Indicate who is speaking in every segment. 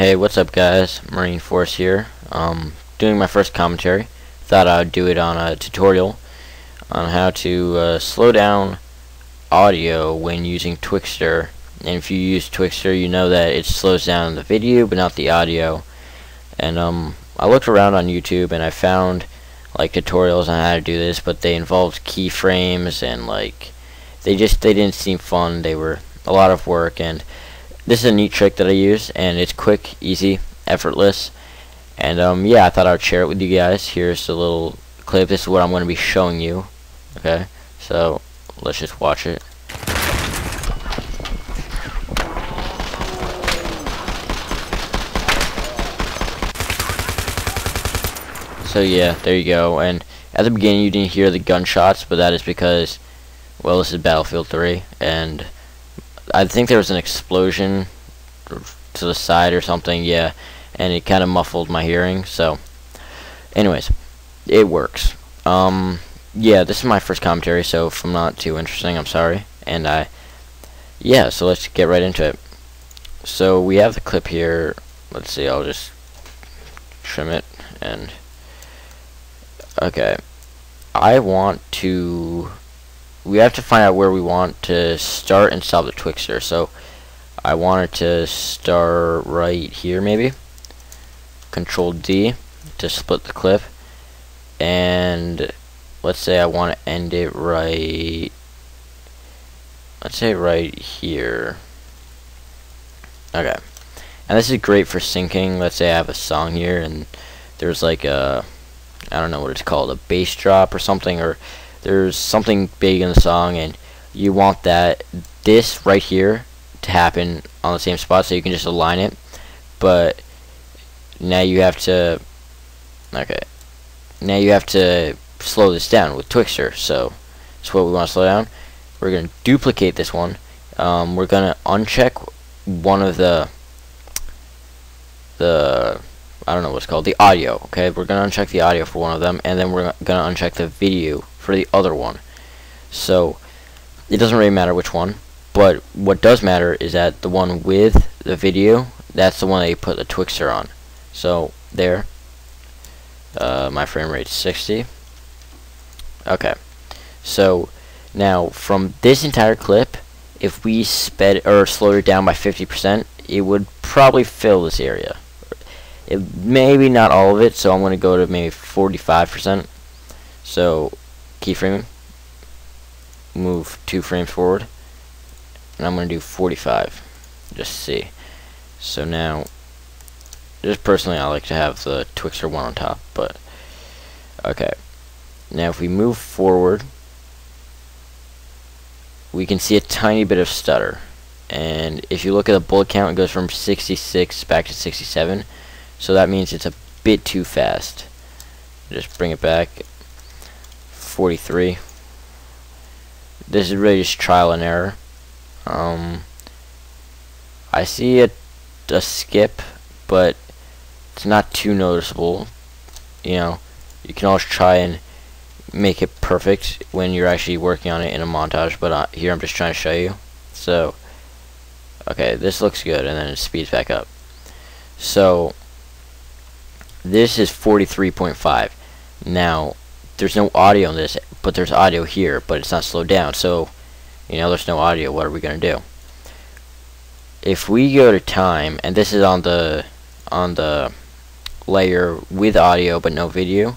Speaker 1: Hey, what's up guys? Marine Force here. Um, doing my first commentary. Thought I'd do it on a tutorial on how to uh, slow down audio when using Twixtor. And if you use Twixtor, you know that it slows down the video, but not the audio. And um, I looked around on YouTube and I found like tutorials on how to do this, but they involved keyframes and like they just they didn't seem fun. They were a lot of work and this is a neat trick that I use and it's quick, easy, effortless. And um, yeah, I thought I would share it with you guys. Here's a little clip. This is what I'm going to be showing you. Okay, so let's just watch it. So yeah, there you go. And at the beginning you didn't hear the gunshots, but that is because, well, this is Battlefield 3, and I think there was an explosion to the side or something, yeah, and it kind of muffled my hearing, so, anyways, it works. Um, yeah, this is my first commentary, so if I'm not too interesting, I'm sorry, and I, yeah, so let's get right into it. So, we have the clip here, let's see, I'll just trim it, and, okay, I want to we have to find out where we want to start and stop the Twixtor. So I wanted to start right here maybe. Control D to split the clip. And let's say I want to end it right let's say right here. Okay. And this is great for syncing. Let's say I have a song here and there's like a I don't know what it's called, a bass drop or something or there's something big in the song and you want that this right here to happen on the same spot so you can just align it. But now you have to okay now you have to slow this down with Twixtor so that's what we want to slow down. We're going to duplicate this one. Um, we're going to uncheck one of the the I don't know what's called the audio okay? We're going to uncheck the audio for one of them and then we're going to uncheck the video for the other one. So it doesn't really matter which one, but what does matter is that the one with the video, that's the one that you put the Twixtor on. So there, uh, my frame rate is 60. Okay, so now from this entire clip, if we sped or slowed it down by 50%, it would probably fill this area. It, maybe not all of it, so I'm going to go to maybe 45%. So keyframe, move two frames forward, and I'm going to do 45, just see. So now, just personally I like to have the Twixtor one on top, but, okay. Now if we move forward, we can see a tiny bit of stutter. And if you look at the bullet count, it goes from 66 back to 67. So that means it's a bit too fast. Just bring it back 43. This is really just trial and error. Um, I see a, a skip, but it's not too noticeable. You know, you can always try and make it perfect when you're actually working on it in a montage, but uh, here I'm just trying to show you. So, okay, this looks good, and then it speeds back up. So, this is 43.5. Now, there's no audio in this, but there's audio here, but it's not slowed down. So, you know, there's no audio. What are we gonna do? If we go to time, and this is on the on the layer with audio but no video.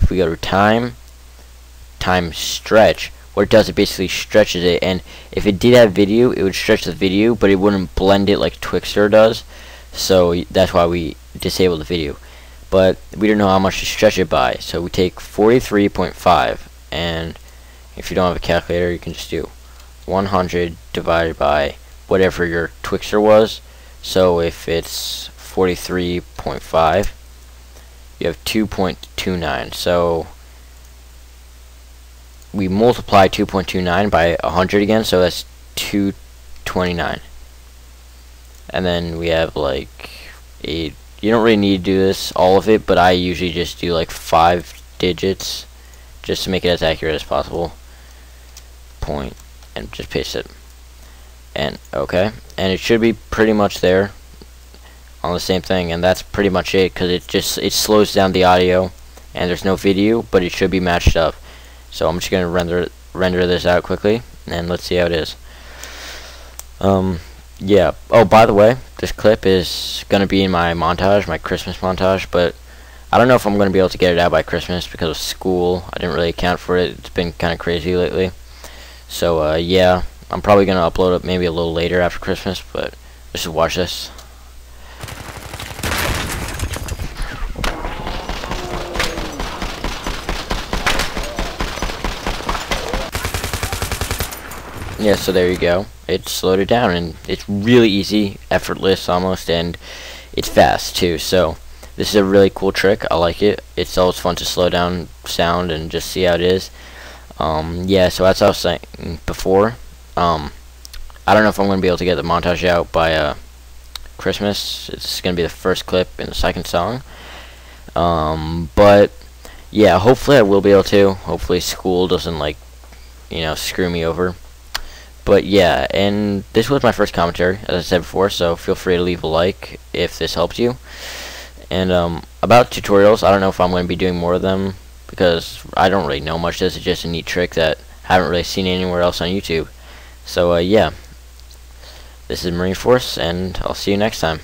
Speaker 1: If we go to time, time stretch, what it does, it basically stretches it. And if it did have video, it would stretch the video, but it wouldn't blend it like Twixtor does. So that's why we disable the video but we don't know how much to stretch it by. So we take 43.5, and if you don't have a calculator, you can just do 100 divided by whatever your Twixtor was. So if it's 43.5, you have 2.29. So we multiply 2.29 by 100 again, so that's 229. And then we have like 8 you don't really need to do this, all of it, but I usually just do like five digits just to make it as accurate as possible. Point, and just paste it. And, okay, and it should be pretty much there. on the same thing, and that's pretty much it, because it just, it slows down the audio, and there's no video, but it should be matched up. So I'm just going to render render this out quickly, and let's see how it is. Um, yeah. Oh, by the way, this clip is going to be in my montage, my Christmas montage, but I don't know if I'm going to be able to get it out by Christmas because of school. I didn't really account for it. It's been kind of crazy lately. So, uh, yeah, I'm probably going to upload it maybe a little later after Christmas, but just watch this. Yeah, so there you go. It slowed it down, and it's really easy, effortless almost, and it's fast too. So this is a really cool trick. I like it. It's always fun to slow down sound and just see how it is. Um, yeah, so as I was saying before, um, I don't know if I'm going to be able to get the montage out by uh, Christmas. It's going to be the first clip in the second song. Um, but yeah, hopefully I will be able to. Hopefully school doesn't like, you know, screw me over. But yeah, and this was my first commentary, as I said before, so feel free to leave a like if this helps you. And um, about tutorials, I don't know if I'm going to be doing more of them, because I don't really know much. This is just a neat trick that I haven't really seen anywhere else on YouTube. So uh, yeah, this is Marine Force, and I'll see you next time.